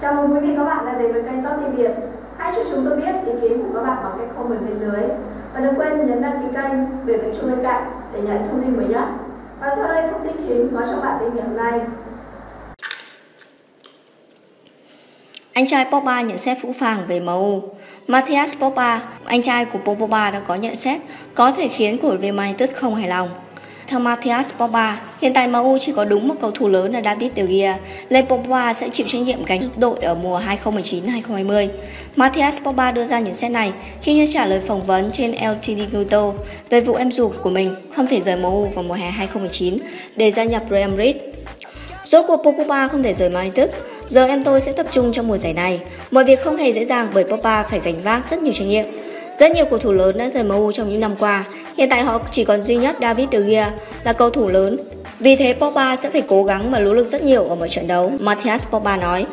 Chào mừng quý vị các bạn đã đến với kênh Top TV Việt. Hãy cho chúng tôi biết ý kiến của các bạn bằng cách comment bên dưới. Và đừng quên nhấn đăng ký kênh, biểu tượng chuông bên cạnh để nhận thông tin mới nhất. Và sau đây thông tin chính có trong bản tin ngày hôm nay. Anh trai Pogba nhận xét phũ phàng về MU. Matthias Pogba, anh trai của Pogba đã có nhận xét có thể khiến cổ Real Madrid không hài lòng. Theo Matthias Pogba, hiện tại MU chỉ có đúng một cầu thủ lớn là David De Gea, Lê Pogba sẽ chịu trách nhiệm gánh đội ở mùa 2019-2020. Matthias Pogba đưa ra nhận xét này khi như trả lời phỏng vấn trên LTD Guto về vụ em ruột của mình không thể rời MU vào mùa hè 2019 để gia nhập Real Madrid. Rốt cuộc Pogba không thể rời Man United, giờ em tôi sẽ tập trung trong mùa giải này. Mọi việc không hề dễ dàng bởi Pogba phải gánh vác rất nhiều trách nhiệm. Rất nhiều cầu thủ lớn đã rời MU trong những năm qua, hiện tại họ chỉ còn duy nhất David De Gea là cầu thủ lớn. Vì thế Pogba sẽ phải cố gắng và nỗ lực rất nhiều ở mọi trận đấu, Matthias Pogba nói.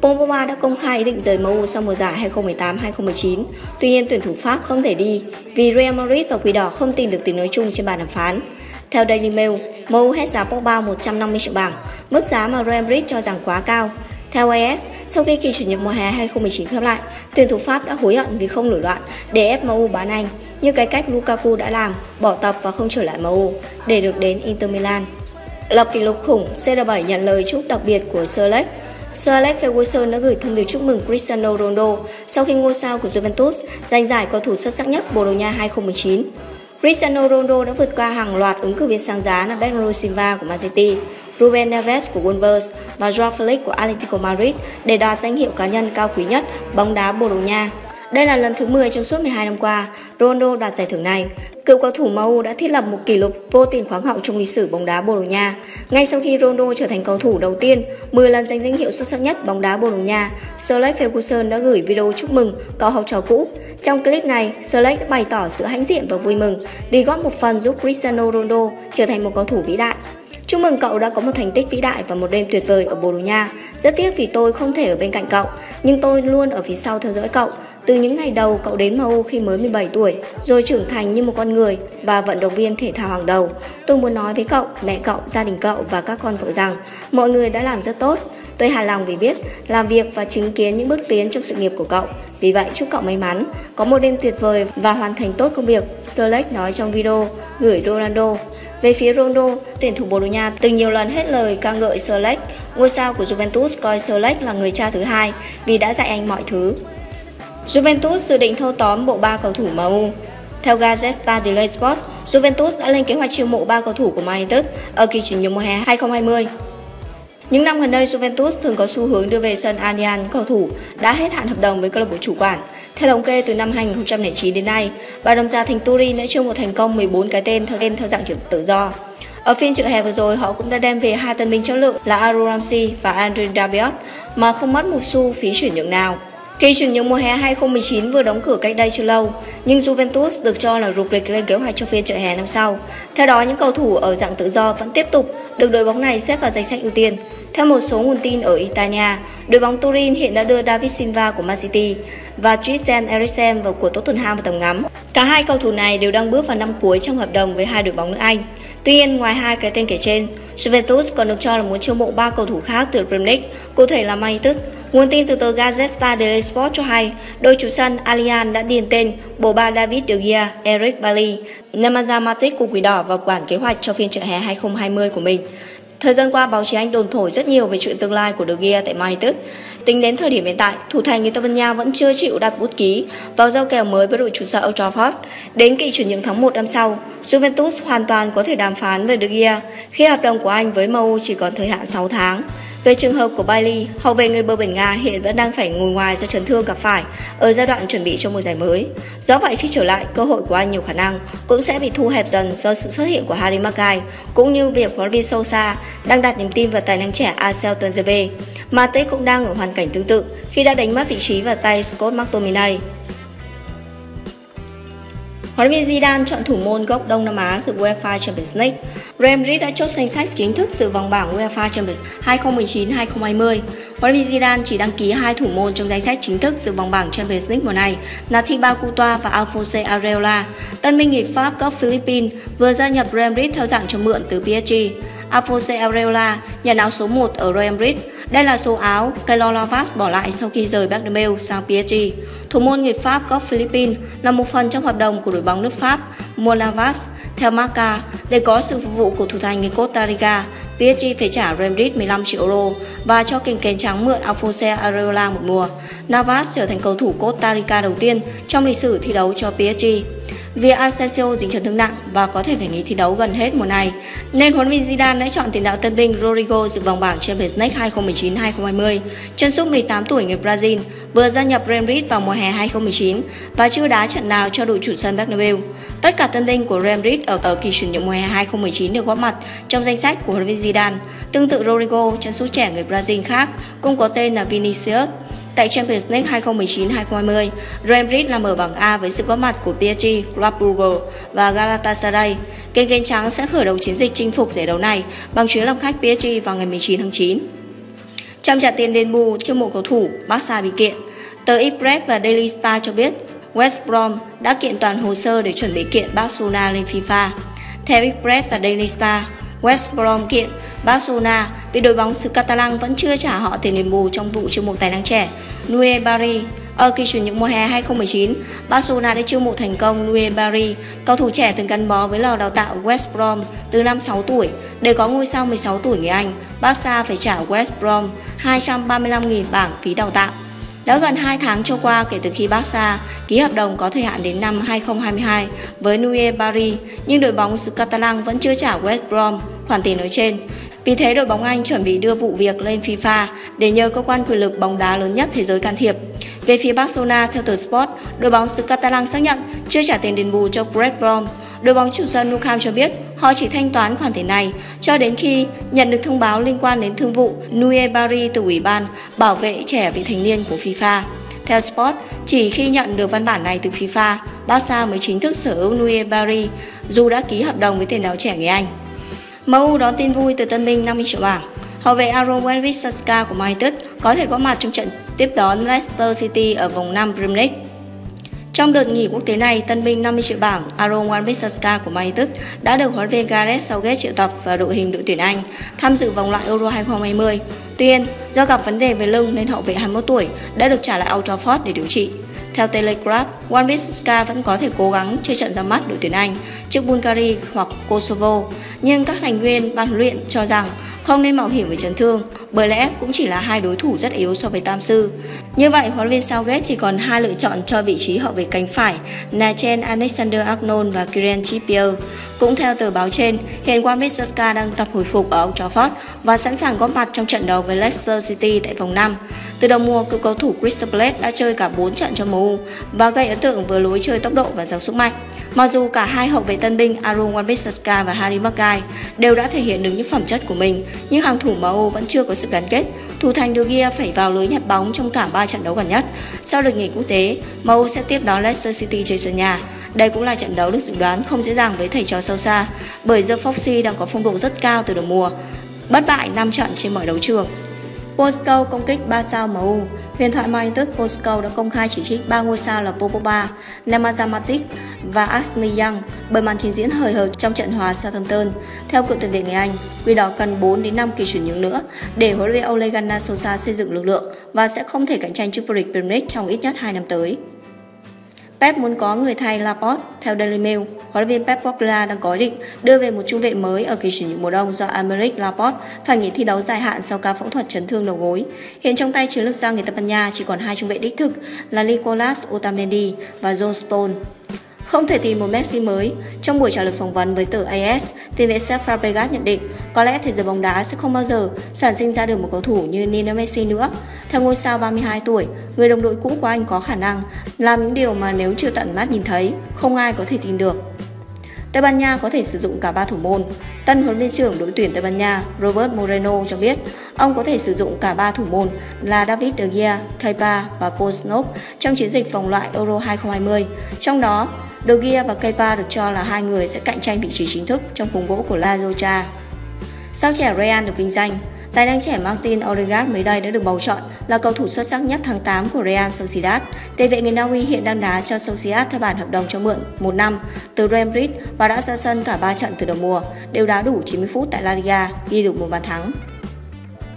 Pogba đã công khai ý định rời MU sau mùa giải 2018-2019. Tuy nhiên tuyển thủ Pháp không thể đi vì Real Madrid và Quỷ Đỏ không tìm được tiếng nói chung trên bàn đàm phán. Theo Daily Mail, MU hết giá Pogba 150 triệu bảng, mức giá mà Real Madrid cho rằng quá cao. Theo AS, sau khi kỳ chuyển nhượng mùa hè 2019 khép lại, tuyển thủ Pháp đã hối hận vì không nổi loạn để ép MU bán anh, như cái cách Lukaku đã làm, bỏ tập và không trở lại MU để được đến Inter Milan. Lập kỷ lục khủng, CR7 nhận lời chúc đặc biệt của Sir Alex Sir Alex Ferguson đã gửi thông điệp chúc mừng Cristiano Ronaldo sau khi ngôi sao của Juventus giành giải cầu thủ xuất sắc nhất Bồ Đào Nha 2019. Cristiano Ronaldo đã vượt qua hàng loạt ứng cử viên sáng giá là Bernardo Silva của Man City, Ruben Neves của Wolves và Joao Felix của Atletico Madrid để đoạt danh hiệu cá nhân cao quý nhất bóng đá Bồ Đào Nha. Đây là lần thứ 10 trong suốt 12 năm qua, Ronaldo đoạt giải thưởng này. Cựu cầu thủ MU đã thiết lập một kỷ lục vô tiền khoáng hậu trong lịch sử bóng đá Bồ Đào Nha. Ngay sau khi Ronaldo trở thành cầu thủ đầu tiên 10 lần giành danh hiệu xuất sắc nhất bóng đá Bồ Đào Nha, Sir Ferguson đã gửi video chúc mừng cậu học trò cũ. Trong clip này, Sir đã bày tỏ sự hãnh diện và vui mừng vì góp một phần giúp Cristiano Ronaldo trở thành một cầu thủ vĩ đại. Chúc mừng cậu đã có một thành tích vĩ đại và một đêm tuyệt vời ở Bồ Đào Nha. Rất tiếc vì tôi không thể ở bên cạnh cậu, nhưng tôi luôn ở phía sau theo dõi cậu. Từ những ngày đầu cậu đến MU khi mới 17 tuổi, rồi trưởng thành như một con người và vận động viên thể thao hàng đầu. Tôi muốn nói với cậu, mẹ cậu, gia đình cậu và các con cậu rằng mọi người đã làm rất tốt. Tôi hài lòng vì biết làm việc và chứng kiến những bước tiến trong sự nghiệp của cậu. Vì vậy chúc cậu may mắn, có một đêm tuyệt vời và hoàn thành tốt công việc, Sterling nói trong video gửi Ronaldo. Về phía Ronaldo, tuyển thủ Bồ Đào Nha từng nhiều lần hết lời ca ngợi Select, ngôi sao của Juventus coi Select là người cha thứ hai vì đã dạy anh mọi thứ. Juventus dự định thâu tóm bộ ba cầu thủ MU. Theo Gazzetta dello Sport, Juventus đã lên kế hoạch chiêu mộ ba cầu thủ của Man United ở kỳ chuyển nhượng mùa hè 2020. Những năm gần đây, Juventus thường có xu hướng đưa về sân Allianz cầu thủ đã hết hạn hợp đồng với câu lạc bộ chủ quản. Theo thống kê từ năm 2009 đến nay, bà đồng gia thành Turin đã chiêu một thành công 14 cái tên theo tên theo dạng kiểu tự do. Ở phiên chợ hè vừa rồi, họ cũng đã đem về hai tân binh chất lượng là Aaron Ramsey và Andre Daviot mà không mất một xu phí chuyển nhượng nào. Kỳ chuyển nhượng mùa hè 2019 vừa đóng cửa cách đây chưa lâu, nhưng Juventus được cho là rục rịch lên kế hoạch cho phiên chợ hè năm sau. Theo đó, những cầu thủ ở dạng tự do vẫn tiếp tục được đội bóng này xếp vào danh sách ưu tiên. Theo một số nguồn tin ở Italia, đội bóng Turin hiện đã đưa David Silva của Man City và Tristan Eriksen vào của Tottenham vào tầm ngắm. Cả hai cầu thủ này đều đang bước vào năm cuối trong hợp đồng với hai đội bóng nước Anh. Tuy nhiên, ngoài hai cái tên kể trên, Juventus còn được cho là muốn chiêu mộ ba cầu thủ khác từ Premier League, cụ thể là Man United. Nguồn tin từ tờ Gazeta dello Sport cho hay, đội chủ sân Allianz đã điền tên bộ ba David De Gea, Eric Bailly, Nemanja Matic của Quỷ Đỏ vào bản kế hoạch cho phiên chợ hè 2020 của mình. Thời gian qua, báo chí Anh đồn thổi rất nhiều về chuyện tương lai của De Gea tại Man United. Tính đến thời điểm hiện tại, thủ thành người Tây Ban Nha vẫn chưa chịu đặt bút ký vào giao kèo mới với đội chủ sân Old Trafford. Đến kỳ chuyển nhượng tháng 1 năm sau, Juventus hoàn toàn có thể đàm phán về De Gea khi hợp đồng của anh với MU chỉ còn thời hạn 6 tháng. Về trường hợp của Bailey, hậu vệ người bờ biển Nga hiện vẫn đang phải ngồi ngoài do chấn thương gặp phải ở giai đoạn chuẩn bị cho mùa giải mới. Do vậy khi trở lại, cơ hội của anh nhiều khả năng cũng sẽ bị thu hẹp dần do sự xuất hiện của Harry Maguire cũng như việc huấn viên Sousa đang đặt niềm tin vào tài năng trẻ Arcel Tuanzebe. Mate cũng đang ở hoàn cảnh tương tự khi đã đánh mất vị trí vào tay Scott McTominay. Huấn luyện viên Zidane chọn thủ môn gốc Đông Nam Á dự UEFA Champions League. Real Madrid đã chốt danh sách chính thức dự vòng bảng UEFA Champions 2019-2020. Huấn luyện viên Zidane chỉ đăng ký hai thủ môn trong danh sách chính thức dự vòng bảng Champions League mùa này là Thibaut Courtois và Alphonse Areola. Tân binh người Pháp gốc Philippines vừa gia nhập Real Madrid theo dạng cho mượn từ PSG. Alphonse Areola, nhận áo số 1 ở Real Madrid. Đây là số áo Keylor Navas bỏ lại sau khi rời Bernabeu sang PSG. Thủ môn người Pháp gốc Philippines là một phần trong hợp đồng của đội bóng nước Pháp mua Navas. Theo Marca, để có sự phục vụ của thủ thành người Costa Rica, PSG phải trả Real Madrid 15 triệu euro và cho kênh kén trắng mượn Alphonse Areola một mùa. Navas trở thành cầu thủ Costa Rica đầu tiên trong lịch sử thi đấu cho PSG. Vì Asensio dính chấn thương nặng và có thể phải nghỉ thi đấu gần hết mùa này, nên huấn luyện viên Zidane đã chọn tiền đạo tân binh Rodrigo dự vòng bảng Champions League 2019-2020. Chân sút 18 tuổi người Brazil vừa gia nhập Real Madrid vào mùa hè 2019 và chưa đá trận nào cho đội chủ sân Bernabeu. Tất cả tân binh của Real Madrid ở, ở kỳ chuyển nhượng mùa hè 2019 đều góp mặt trong danh sách của huấn luyện viên Zidane. Tương tự Rodrigo, chân sút trẻ người Brazil khác cũng có tên là Vinicius. Tại Champions League 2019-2020, Real Madrid là mở bảng A với sự góp mặt của PSG, Club Brugge và Galatasaray. Kênh kênh trắng sẽ khởi đầu chiến dịch chinh phục giải đấu này bằng chuyến làm khách PSG vào ngày 19 tháng 9. Trong trả tiền đền bù cho một cầu thủ, Barca bị kiện. Tờ Express và Daily Star cho biết West Brom đã kiện toàn hồ sơ để chuẩn bị kiện Barcelona lên FIFA. Theo Express và Daily Star, West Brom kiện Barcelona vì đội bóng xứ Catalan vẫn chưa trả họ tiền đền bù trong vụ chiêu mộ tài năng trẻ Nue Barry. Ở kỳ chuyển nhượng mùa hè 2019, Barcelona đã chiêu mộ thành công Nue Barry, cầu thủ trẻ từng gắn bó với lò đào tạo West Brom từ năm 6 tuổi. Để có ngôi sao 16 tuổi người Anh, Barca phải trả West Brom 235.000 bảng phí đào tạo. Đã gần 2 tháng trôi qua kể từ khi Barca ký hợp đồng có thời hạn đến năm 2022 với Nue Paris, nhưng đội bóng xứ Catalan vẫn chưa trả West Brom khoản tiền nói trên. Vì thế đội bóng Anh chuẩn bị đưa vụ việc lên FIFA để nhờ cơ quan quyền lực bóng đá lớn nhất thế giới can thiệp. Về phía Barcelona, theo tờ Sport, đội bóng xứ Catalan xác nhận chưa trả tiền đền bù cho West Brom. Đội bóng chủ sân Nou cho biết họ chỉ thanh toán khoản tiền này cho đến khi nhận được thông báo liên quan đến thương vụ Nuebari từ Ủy ban bảo vệ trẻ vị thành niên của FIFA. Theo Sport, chỉ khi nhận được văn bản này từ FIFA, Barca mới chính thức sở hữu Nuebari dù đã ký hợp đồng với tiền đạo trẻ người Anh. MU đón tin vui từ tân binh 50 triệu bảng. Hậu vệ Aaron Wan-Bissaka của Man United có thể có mặt trong trận tiếp đón Leicester City ở vòng 5 Premier League. Trong đợt nghỉ quốc tế này, tân binh 50 triệu bảng Aaron Wan-Bissaka của Man United đã được huấn luyện Gareth Southgate triệu tập vào đội hình đội tuyển Anh tham dự vòng loại Euro 2020. Tuy nhiên, do gặp vấn đề về lưng nên hậu vệ 21 tuổi đã được trả lại Old Trafford để điều trị. Theo Telegraph, Wan-Bissaka vẫn có thể cố gắng chơi trận ra mắt đội tuyển Anh trước Bulgaria hoặc Kosovo, nhưng các thành viên ban huấn luyện cho rằng không nên mạo hiểm với chấn thương, bởi lẽ cũng chỉ là hai đối thủ rất yếu so với Tam Sư. Như vậy, huấn luyện viên Southgate chỉ còn hai lựa chọn cho vị trí hậu vệ cánh phải là trên Alexander Arnold và Kieran Trippier. Cũng theo tờ báo trên, hiện Wan Bissaka đang tập hồi phục ở Old Trafford và sẵn sàng góp mặt trong trận đấu với Leicester City tại vòng 5. Từ đầu mùa, cựu cầu thủ Crystal Palace đã chơi cả 4 trận cho MU và gây ấn tượng với lối chơi tốc độ và giàu sức mạnh. Mặc dù cả hai hậu vệ tân binh Aaron Wan-Bissaka và Harry Maguire đều đã thể hiện được những phẩm chất của mình, nhưng hàng thủ MU vẫn chưa có sự gắn kết. Thủ thành De Gea phải vào lưới nhặt bóng trong cả 3 trận đấu gần nhất. Sau đợt nghỉ quốc tế, MU sẽ tiếp đón Leicester City trên sân nhà. Đây cũng là trận đấu được dự đoán không dễ dàng với thầy trò sâu xa, bởi The Foxy đang có phong độ rất cao từ đầu mùa, bất bại 5 trận trên mọi đấu trường. Postco công kích 3 sao MU. Huyền thoại Man United Moscow đã công khai chỉ trích ba ngôi sao là Popova, Nemanja và Ashley Young bởi màn trình diễn hời hợt trong trận hòa Southampton. Theo cựu tuyển vệ người Anh, vì đó cần 4 đến 5 kỳ chuyển nhượng nữa để huấn luyện Ole Gunnar Solskjaer xây dựng lực lượng và sẽ không thể cạnh tranh chức vô địch Premier League trong ít nhất 2 năm tới. Pep muốn có người thay Laporte, theo Daily Mail, huấn luyện viên Pep Guardiola đang có ý định đưa về một trung vệ mới ở kỳ chuyển nhượng mùa đông do Americ Laporte phải nghỉ thi đấu dài hạn sau ca phẫu thuật chấn thương đầu gối. Hiện trong tay chiến lược gia người Tây Ban Nha chỉ còn hai trung vệ đích thực là Nicolas Otamendi và John Stone. Không thể tìm một Messi mới. Trong buổi trả lời phỏng vấn với tờ AS, tiền vệ Seth Fabregas nhận định có lẽ thế giới bóng đá sẽ không bao giờ sản sinh ra được một cầu thủ như Lionel Messi nữa. Theo ngôi sao 32 tuổi, người đồng đội cũ của anh có khả năng làm những điều mà nếu chưa tận mắt nhìn thấy, không ai có thể tin được. Tây Ban Nha có thể sử dụng cả ba thủ môn. Tân huấn luyện trưởng đội tuyển Tây Ban Nha Robert Moreno cho biết ông có thể sử dụng cả ba thủ môn là David De Gea, Kepa và Paul trong chiến dịch vòng loại Euro 2020. Trong đó, De Gea và Kepa được cho là hai người sẽ cạnh tranh vị trí chính thức trong vùng gỗ của La Rocha. Sao trẻ Real được vinh danh Tài năng trẻ Martin Odegaard mới đây đã được bầu chọn là cầu thủ xuất sắc nhất tháng 8 của Real Sociedad. Tiền vệ người Na Uy hiện đang đá cho Sociedad theo bản hợp đồng cho mượn một năm từ Real Madrid và đã ra sân cả 3 trận từ đầu mùa, đều đá đủ 90 phút tại La Liga, ghi được một bàn thắng.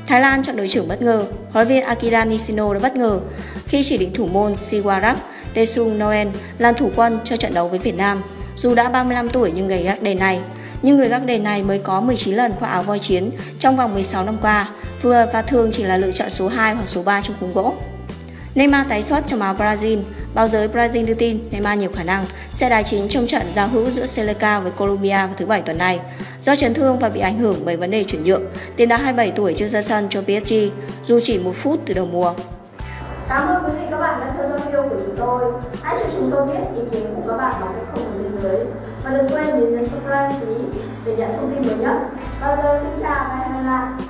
Thái Lan chọn đội trưởng bất ngờ, huấn viên Akira Nishino đã bất ngờ khi chỉ định thủ môn Siwarak Tesung Noel làm thủ quân cho trận đấu với Việt Nam. Dù đã 35 tuổi nhưng người gác đền này, nhưng người gác đền này mới có 19 lần khoác áo voi chiến trong vòng 16 năm qua, vừa và thường chỉ là lựa chọn số 2 hoặc số 3 trong khung gỗ. Neymar tái xuất cho áo Brazil. Báo giới Brazil đưa tin Neymar nhiều khả năng sẽ đá chính trong trận giao hữu giữa Seleca với Colombia vào thứ Bảy tuần này. Do chấn thương và bị ảnh hưởng bởi vấn đề chuyển nhượng, tiền đạo 27 tuổi chưa ra sân cho PSG dù chỉ một phút từ đầu mùa. Cảm ơn quý vị các bạn đã theo dõi video của chúng tôi. Hãy cho chúng tôi biết ý kiến của các bạn bằng và đừng quên nhấn subscribe ký để nhận thông tin mới nhất. Bây giờ xin chào và hẹn gặp lại.